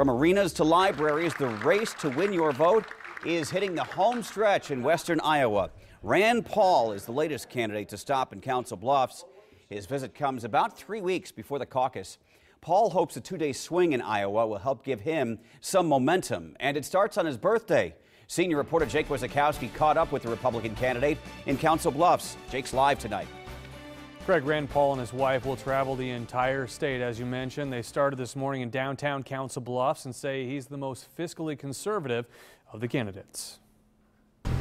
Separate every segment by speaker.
Speaker 1: From arenas to libraries, the race to win your vote is hitting the home stretch in western Iowa. Rand Paul is the latest candidate to stop in Council Bluffs. His visit comes about three weeks before the caucus. Paul hopes a two day swing in Iowa will help give him some momentum, and it starts on his birthday. Senior reporter Jake Wazakowski caught up with the Republican candidate in Council Bluffs. Jake's live tonight.
Speaker 2: Greg Rand Paul and his wife will travel the entire state, as you mentioned. They started this morning in downtown Council Bluffs and say he's the most fiscally conservative of the candidates.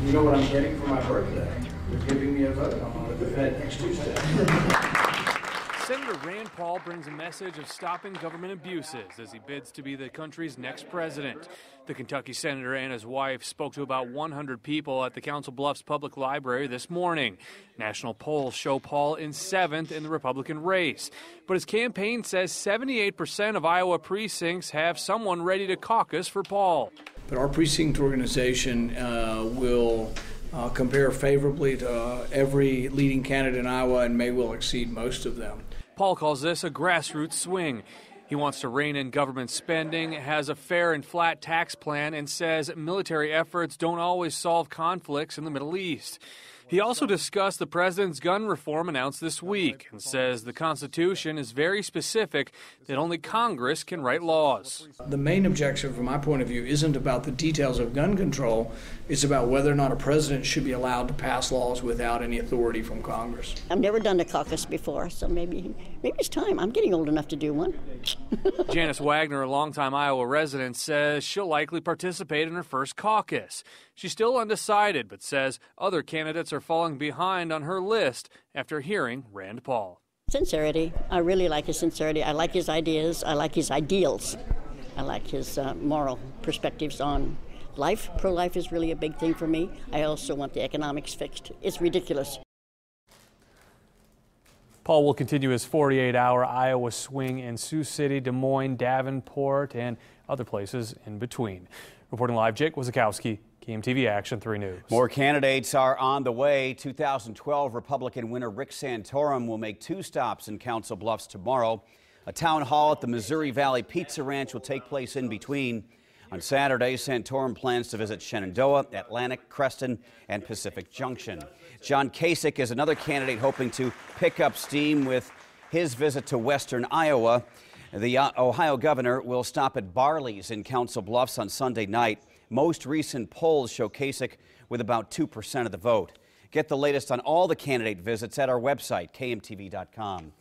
Speaker 3: You know what I'm getting for my birthday? You're giving me a vote. I'm on the Fed next Tuesday.
Speaker 2: Senator Rand Paul brings a message of stopping government abuses as he bids to be the country's next president. The Kentucky senator and his wife spoke to about 100 people at the Council Bluffs Public Library this morning. National polls show Paul in seventh in the Republican race. But his campaign says 78% of Iowa precincts have someone ready to caucus for Paul.
Speaker 3: But our precinct organization uh, will uh, compare favorably to uh, every leading candidate in Iowa and may well exceed most of them.
Speaker 2: Paul calls this a grassroots swing. He wants to rein in government spending, has a fair and flat tax plan, and says military efforts don't always solve conflicts in the Middle East. He also discussed the president's gun reform announced this week and says the Constitution is very specific that only Congress can write laws.
Speaker 3: The main objection, from my point of view, isn't about the details of gun control, it's about whether or not a president should be allowed to pass laws without any authority from Congress.
Speaker 4: I've never done a caucus before, so maybe maybe it's time. I'm getting old enough to do one.
Speaker 2: Janice Wagner, a longtime Iowa resident, says she'll likely participate in her first caucus. She's still undecided, but says other candidates are falling behind on her list after hearing Rand Paul.
Speaker 4: Sincerity. I really like his sincerity. I like his ideas. I like his ideals. I like his uh, moral perspectives on life. Pro life is really a big thing for me. I also want the economics fixed. It's ridiculous.
Speaker 2: Paul will continue his 48 hour Iowa swing in Sioux City, Des Moines, Davenport, and other places in between. Reporting live, Jake Wazakowski, KMTV Action 3 News.
Speaker 1: More candidates are on the way. 2012 Republican winner Rick Santorum will make two stops in Council Bluffs tomorrow. A town hall at the Missouri Valley Pizza Ranch will take place in between. On Saturday, Santorum plans to visit Shenandoah, Atlantic, Creston, and Pacific Junction. John Kasich is another candidate hoping to pick up steam with his visit to western Iowa. The uh, Ohio governor will stop at Barley's in Council Bluffs on Sunday night. Most recent polls show Kasich with about 2% of the vote. Get the latest on all the candidate visits at our website, kmtv.com.